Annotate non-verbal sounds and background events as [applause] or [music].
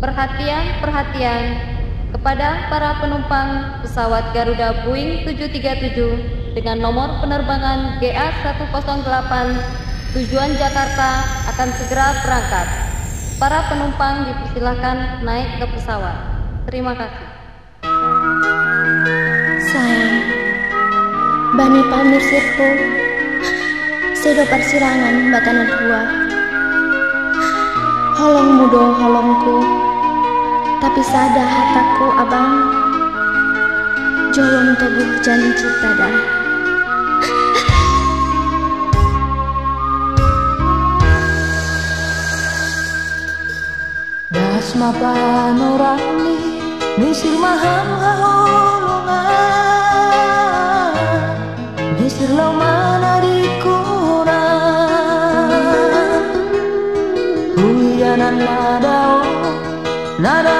Perhatian, perhatian kepada para penumpang pesawat Garuda Boeing 737 dengan nomor penerbangan GA108 tujuan Jakarta akan segera berangkat. Para penumpang dipersilahkan naik ke pesawat. Terima kasih. Sayang, Bani pamir sirku, sedo persirangan batanan dua. Holong mudo holongku, tapi sada hataku abang. Jolong teguh janji kita dah. [laughs] Dasma panorami Misir maham haholongan Misir lau mana di kuna Hujanan nadao Nadao